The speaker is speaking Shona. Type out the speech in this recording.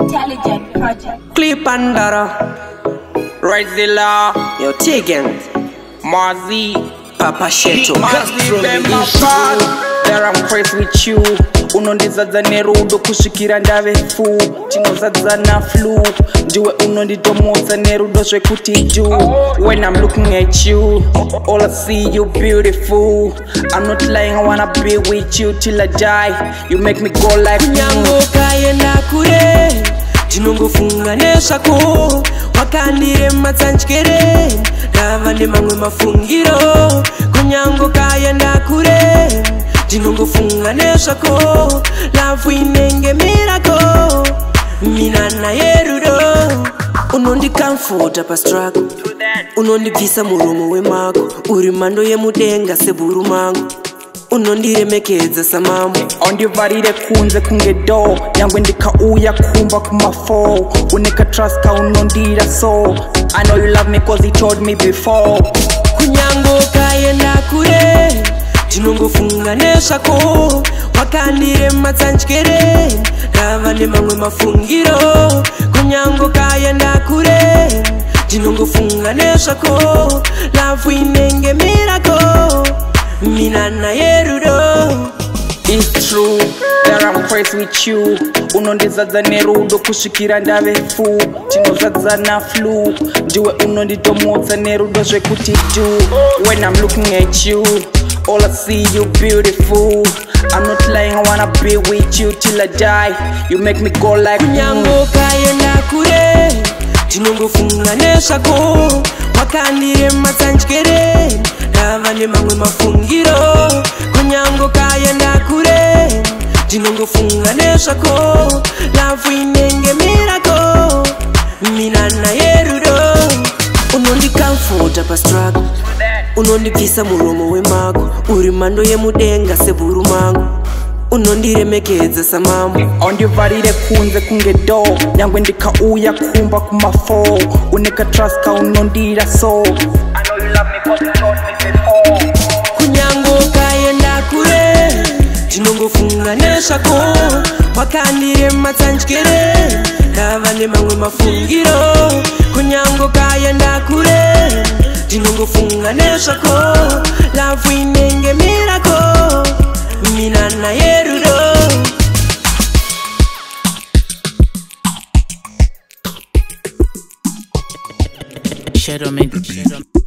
Intelligent Project. Clip and Rizilla, your chicken, Marzi, Papa Sheto. Castro, dara mcrist with you unondizadza nerudo kusvikira ndave fu tinozadzana flu ndiwe unonditomotsa nerudo zvekuti do when i'm looking at you all i see you beautiful i'm not lying i wanna be with you till i die you make me go like nyangokaenda kure ndinongofunga nezvako wakandirema tsanjyere ndava nemamwe mafungiro kunyangokaenda kure ndinongofunga nezvako lavu inenge mirako mina naye rudo unondikamfota pastrak unondibvisa muromo wemako uri mando yemudenga seburu mangu unondiremekedza samamo aundivarire kunze kunge do nyangwe ndikauya kumba kumafo unekatraska unondira so i know you love me cause he told me before kunyange ukaenda kure ndinongofunga kunesha ko wakanirema tsanjyere rava nemamwe mafungiro kunyango kaenda kure ndinongofunga nezvako lavu inenge mirako minana yerudo unondizadza nerudo kusvikira ndave fu tinozadzana flu ndiwe unonditomotsa nerudo zvekuti d when im looking at you All I see you beautiful I'm not lying I wanna be with you till I die You make me go like Kunyango kayenda kure Tinongofunga nezvako Wakandirema tsanjikere Nava nemamwe mafungiro Kunyango kayenda kure Tinongofunga nezvako Love inenge mirako Mina na yerudo Unondikamfuta pastrak unondipisa muromo wemako uri mando yemudenga seburu mangu unondiremekedza samamo aundivarire kunze kunge do nyangwe ndikauya kumba kumafo une katrust kaunondira so kunyange ukaenda kure tinongofunga nezvako wakandirema tsanjyere kava nemamwe mafungiro kunyange ukaenda kure tinongofunganeshwa ko lavu inengemira ko mina yerudo Shadow man.